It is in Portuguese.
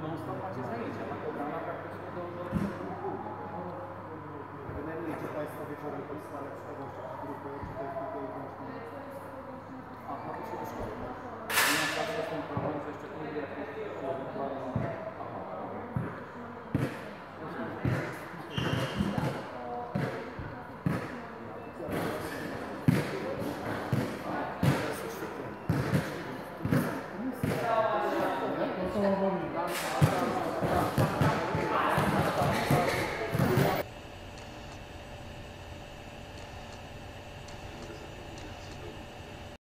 do não estampado israelita, ela cobrava para a pessoa do grupo. Primeiro, né, a gente vai é estar então, com o Sara, que está no grupo, eu te perguntei,